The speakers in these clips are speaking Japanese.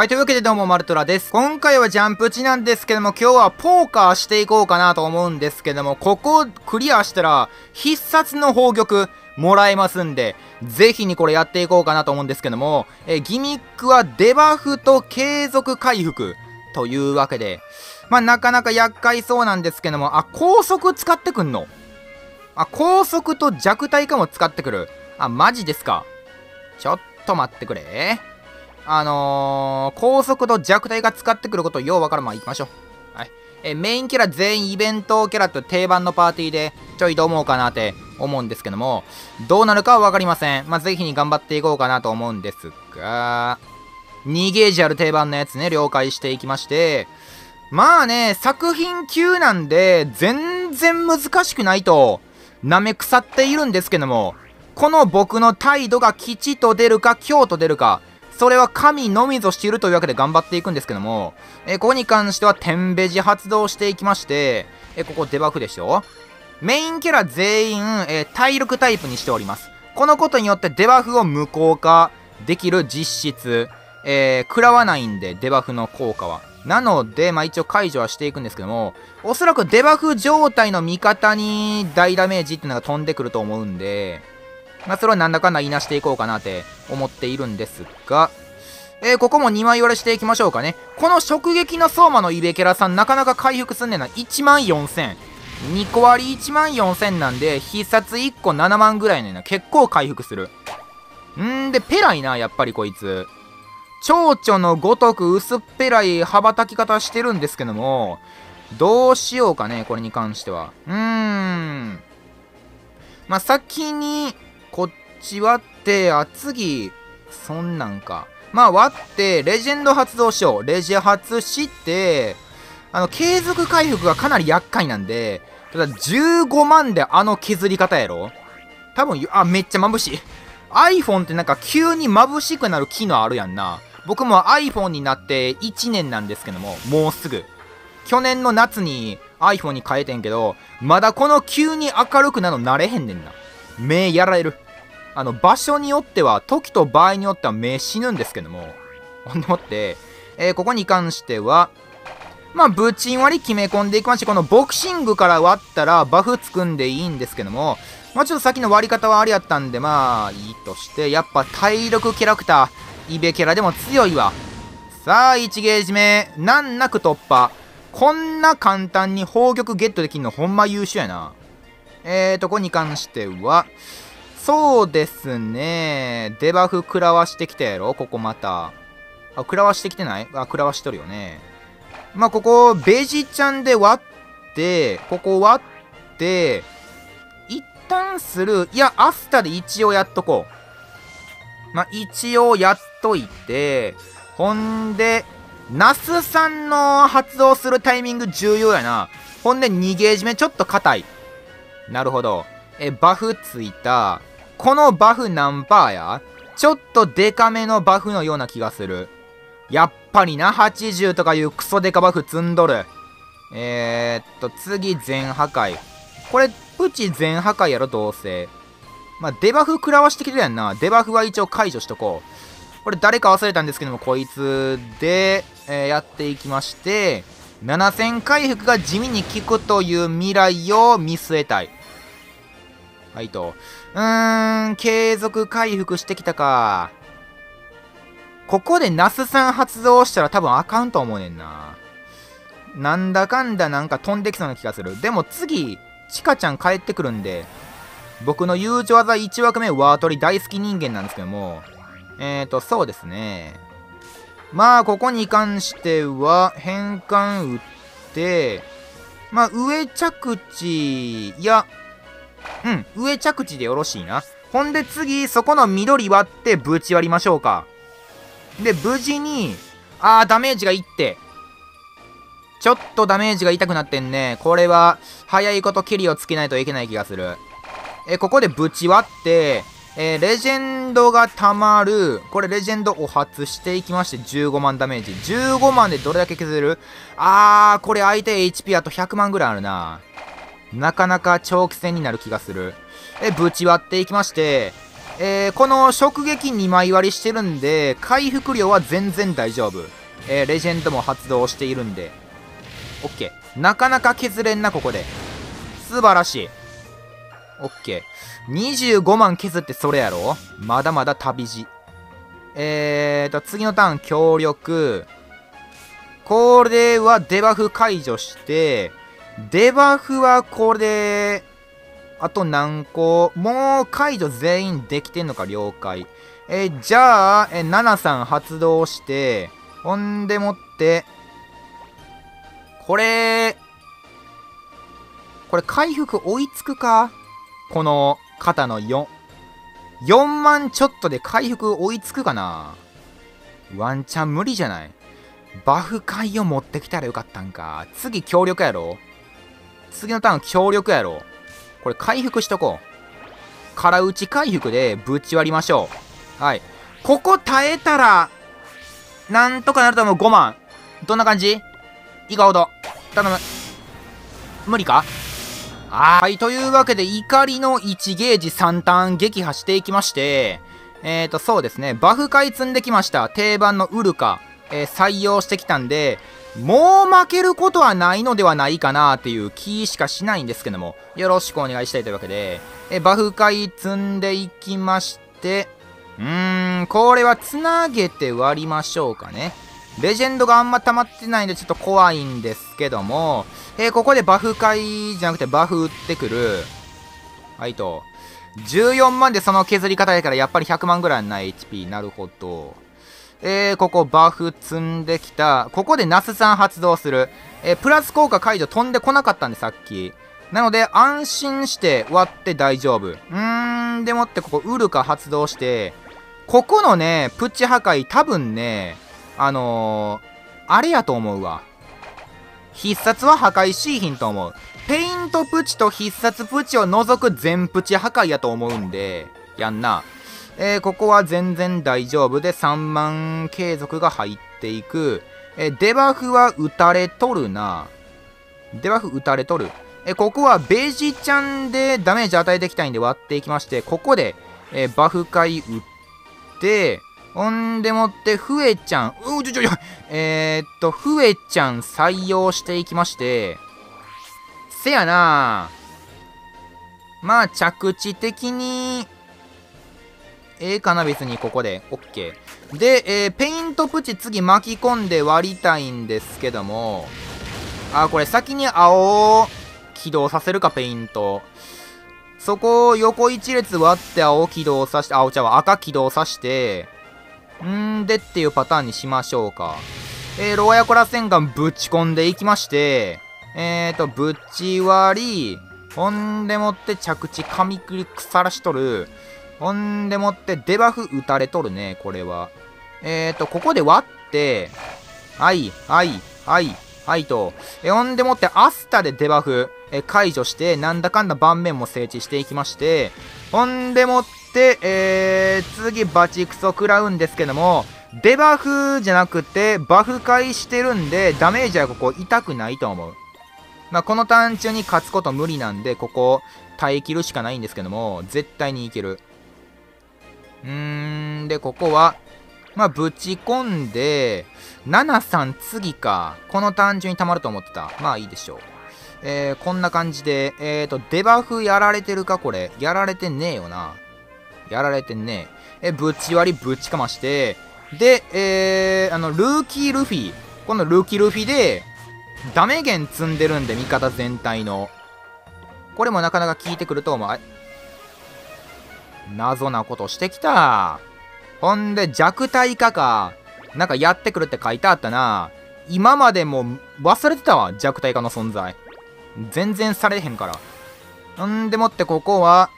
はい、というわけでどうも、マルトラです。今回はジャンプ値なんですけども、今日はポーカーしていこうかなと思うんですけども、ここクリアしたら、必殺の宝玉もらえますんで、ぜひにこれやっていこうかなと思うんですけども、えギミックはデバフと継続回復というわけで、まあ、なかなか厄介そうなんですけども、あ、高速使ってくんの？あ、高速と弱体化も使ってくる。あ、マジですか。ちょっと待ってくれ。あのー、高速と弱体が使ってくることをようわかるまあ行きましょう。はい。え、メインキャラ全員イベントキャラと定番のパーティーでちょいと思うかなって思うんですけども、どうなるかはわかりません。まあ、ぜひに頑張っていこうかなと思うんですが、2ゲージある定番のやつね、了解していきまして、まあね、作品級なんで、全然難しくないと、舐め腐っているんですけども、この僕の態度が吉と出るか強と出るか、それは神のみぞ知るというわけで頑張っていくんですけども、えー、ここに関しては天ベジ発動していきまして、えー、ここデバフでしょ？メインキャラ全員、えー、体力タイプにしております。このことによってデバフを無効化できる実質、えー、食らわないんで、デバフの効果は。なので、まあ一応解除はしていくんですけども、おそらくデバフ状態の味方に大ダメージっていうのが飛んでくると思うんで、まあ、それはなんだかんだいなしていこうかなって思っているんですが、えー、ここも2枚割れしていきましょうかね。この直撃の相馬のイベキャラさん、なかなか回復すんねんな。1万4000。2個割り1万4000なんで、必殺1個7万ぐらいねんな。結構回復する。んで、ペライな、やっぱりこいつ。蝶々のごとく薄っぺらい羽ばたき方してるんですけども、どうしようかね、これに関しては。うーん。まあ、先に、こっち割って、あ、次、そんなんか。まあ割って、レジェンド発動しよう。レジェ発して、あの、継続回復がかなり厄介なんで、ただ15万であの削り方やろ多分、あ、めっちゃ眩しい。iPhone ってなんか急に眩しくなる機能あるやんな。僕も iPhone になって1年なんですけども、もうすぐ。去年の夏に iPhone に変えてんけど、まだこの急に明るくなるの慣れへんねんな。目やられる。あの、場所によっては、時と場合によっては目死ぬんですけども、ほんでもって、えー、ここに関しては、まあ、ブチン割り決め込んでいきまして、このボクシングから割ったらバフつくんでいいんですけども、まあ、ちょっと先の割り方はありやったんで、まあ、いいとして、やっぱ体力キャラクター、イベキャラでも強いわ。さあ、1ゲージ目、難なく突破。こんな簡単に宝玉ゲットできんのほんま優秀やな。えーと、ここに関しては、そうですね。デバフ食らわしてきたやろ？ここまた。あ、食らわしてきてない？あ、食らわしとるよね。まあ、ここ、ベジちゃんで割って、ここ割って、一旦する。いや、アスタで一応やっとこう。まあ、一応やっといて、ほんで、ナスさんの発動するタイミング重要やな。ほんで、2ゲージ目ちょっと硬い。なるほど。え、バフついた。このバフ何パーやちょっとデカめのバフのような気がする。やっぱりな、80とかいうクソデカバフ積んどる。えー、っと、次、全破壊。これ、プチ全破壊やろ、どうせ。まあ、デバフ食らわしてきてるやんな。デバフは一応解除しとこう。これ誰か忘れたんですけども、こいつで、えー、やっていきまして、7000回復が地味に効くという未来を見据えたい。はいと。うーん、継続回復してきたか。ここでナスさん発動したら多分あかんと思うねんな。なんだかんだなんか飛んできそうな気がする。でも次、チカちゃん帰ってくるんで、僕の友情技1枠目ワートリ大好き人間なんですけども、えーと、そうですね。まあ、ここに関しては、変換打って、まあ、上着地、いや、うん、上着地でよろしいな。ほんで次、そこの緑割ってぶち割りましょうか。で、無事に、あー、ダメージがいって。ちょっとダメージが痛くなってんね。これは、早いことキリをつけないといけない気がする。え、ここでぶち割って、えー、レジェンドが溜まる。これレジェンドを発していきまして15万ダメージ。15万でどれだけ削れる？あー、これ相手 HP あと100万ぐらいあるな。なかなか長期戦になる気がする。え、ぶち割っていきまして、えー、この直撃2枚割りしてるんで、回復量は全然大丈夫。えー、レジェンドも発動しているんで。オッケー。なかなか削れんな、ここで。素晴らしい。オッケー。25万削ってそれやろ？まだまだ旅路。えーと、次のターン協力。これはデバフ解除して、デバフはこれで、あと何個もう解除全員できてんのか了解。え、じゃあ、えー、7さん発動して、ほんでもって、これ、これ回復追いつくか？この肩の4。4万ちょっとで回復追いつくかな？ワンチャン無理じゃない？バフ回を持ってきたらよかったんか。次強力やろ？次のターン強力やろこれ回復しとこう。空打ち回復でぶち割りましょう。はい。ここ耐えたら、なんとかなると思う。5万。どんな感じ？いいかほど。頼む。無理か？はい。というわけで、怒りの1ゲージ3ターン撃破していきまして、えーと、そうですね。バフ回積んできました。定番のウルカ、えー、採用してきたんで、もう負けることはないのではないかなっていう気しかしないんですけども、よろしくお願いしたいというわけで、えバフ回積んでいきまして、うーん、これはつなげて割りましょうかね。レジェンドがあんま溜まってないんでちょっと怖いんですけども、えー、ここでバフ回じゃなくてバフ打ってくる。はいと。14万でその削り方やからやっぱり100万ぐらいな HP。なるほど。えー、ここバフ積んできた。ここでナスさん発動する。えー、プラス効果解除飛んでこなかったんで、さっき。なので、安心して割って大丈夫。うーん、でもってここ、ウルカ発動して、ここのね、プチ破壊多分ね、あのー、あれやと思うわ。必殺は破壊しいひんと思う。ペイントプチと必殺プチを除く全プチ破壊やと思うんで、やんな。えー、ここは全然大丈夫で3万継続が入っていく。えー、デバフは打たれとるな。デバフ打たれとる。えー、ここはベジちゃんでダメージ与えていきたいんで割っていきまして、ここで、えバフ回打って、ほんでもって、ふえちゃん、うちょちょちょ、えー、っと、ふえちゃん採用していきまして、せやなまあ、着地的に、ええかな、別にここで。OK。で、えー、ペイントプチ次巻き込んで割りたいんですけども、あ、これ先に青を起動させるか、ペイント。そこを横一列割って青起動さして、青ちゃう赤起動さして、んでっていうパターンにしましょうか。えー、ローヤコラ戦艦ぶち込んでいきまして、えーと、ぶち割り、ほんでもって着地紙くり腐らしとる。ほんでもってデバフ打たれとるね、これは。えーと、ここで割って、はい、はい、はい、はいと。え、ほんでもってアスタでデバフ、え、解除して、なんだかんだ盤面も整地していきまして、ほんでもって、えー、次バチクソ食らうんですけども、デバフじゃなくて、バフ回してるんで、ダメージはここ痛くないと思う。まあ、このターン中に勝つこと無理なんで、ここ耐え切るしかないんですけども、絶対にいける。うーん、で、ここは、まあ、ぶち込んで、7、3次か。この単純に溜まると思ってた。まあいいでしょう。えー、こんな感じで、えーと、デバフやられてるか？これ。やられてねえよな。やられてねえ。え、ぶち割りぶちかまして、で、えー、あの、ルーキールフィ。このルーキールフィで、ダメ源積んでるんで、味方全体の。これもなかなか効いてくると思う。謎なことしてきた。ほんで、弱体化か。なんかやってくるって書いてあったな。今までも忘れてたわ、弱体化の存在。全然されへんから。んでもってここは、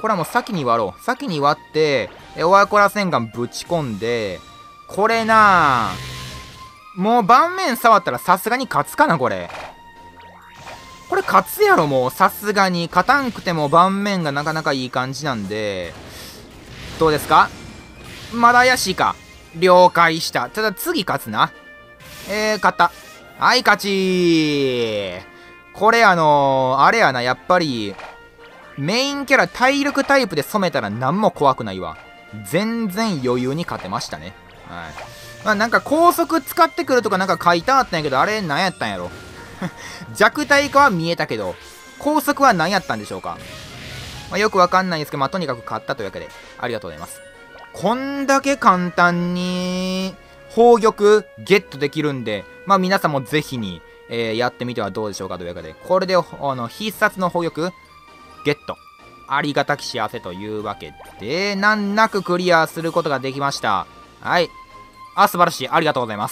これはもう先に割ろう。先に割って、オワコラ洗顔ぶち込んで、これなもう盤面触ったらさすがに勝つかな、これ。これ勝つやろ、もう。さすがに。勝たんくても盤面がなかなかいい感じなんで。どうですか？まだ怪しいか。了解した。ただ次勝つな。えー、勝った。はい、勝ちこれあのー、あれやな、やっぱり、メインキャラ体力タイプで染めたら何も怖くないわ。全然余裕に勝てましたね。はい。まあなんか高速使ってくるとかなんか書いてあったんやけど、あれ何やったんやろ？弱体化は見えたけど、高速は何やったんでしょうか？まあ、よくわかんないですけど、まあ、とにかく勝ったというわけで、ありがとうございます。こんだけ簡単に、宝玉ゲットできるんで、まあ皆さんもぜひに、えー、やってみてはどうでしょうかというわけで、これで、あの、必殺の宝玉、ゲット。ありがたき幸せというわけで、難なくクリアすることができました。はい。あ、素晴らしい。ありがとうございます。